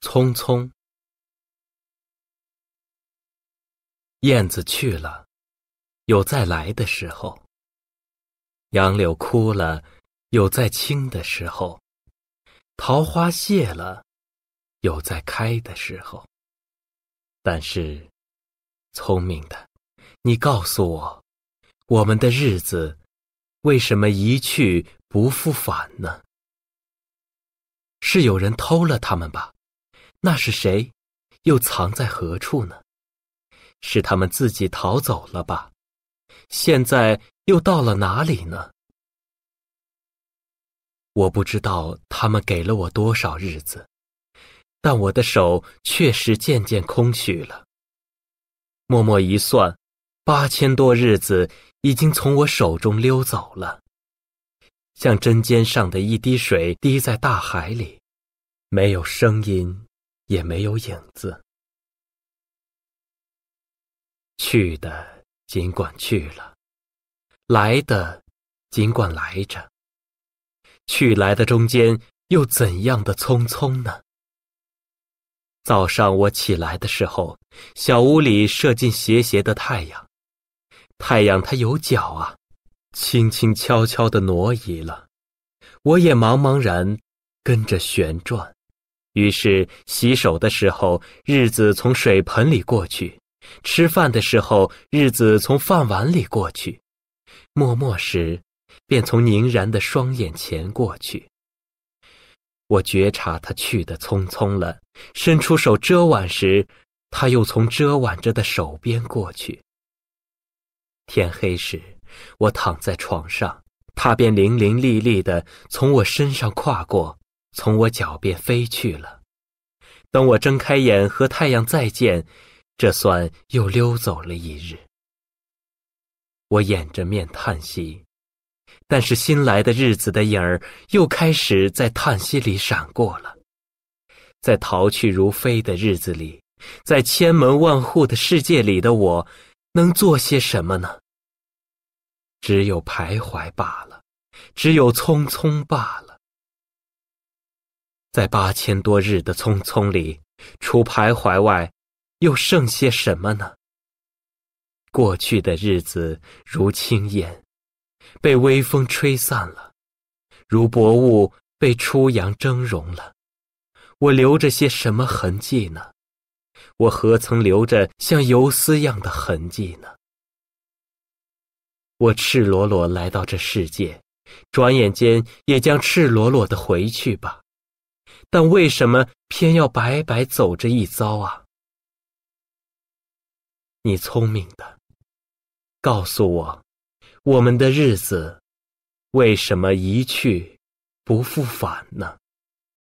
匆匆，燕子去了，有再来的时候；杨柳枯了，有再青的时候；桃花谢了，有再开的时候。但是，聪明的，你告诉我，我们的日子为什么一去不复返呢？是有人偷了他们吧？那是谁？又藏在何处呢？是他们自己逃走了吧？现在又到了哪里呢？我不知道他们给了我多少日子，但我的手确实渐渐空虚了。默默一算，八千多日子已经从我手中溜走了，像针尖上的一滴水滴在大海里，没有声音。也没有影子。去的尽管去了，来的尽管来着。去来的中间又怎样的匆匆呢？早上我起来的时候，小屋里射进斜斜的太阳，太阳它有脚啊，轻轻悄悄的挪移了，我也茫茫然跟着旋转。于是洗手的时候，日子从水盆里过去；吃饭的时候，日子从饭碗里过去；默默时，便从凝然的双眼前过去。我觉察他去的匆匆了，伸出手遮挽时，他又从遮挽着的手边过去。天黑时，我躺在床上，他便伶伶俐俐的从我身上跨过。从我脚边飞去了。等我睁开眼和太阳再见，这算又溜走了一日。我掩着面叹息，但是新来的日子的影儿又开始在叹息里闪过了。在逃去如飞的日子里，在千门万户的世界里的我，能做些什么呢？只有徘徊罢了，只有匆匆罢了。在八千多日的匆匆里，除徘徊外，又剩些什么呢？过去的日子如轻烟，被微风吹散了；如薄雾，被初阳蒸融了。我留着些什么痕迹呢？我何曾留着像游丝样的痕迹呢？我赤裸裸来到这世界，转眼间也将赤裸裸的回去吧。但为什么偏要白白走这一遭啊？你聪明的，告诉我，我们的日子为什么一去不复返呢？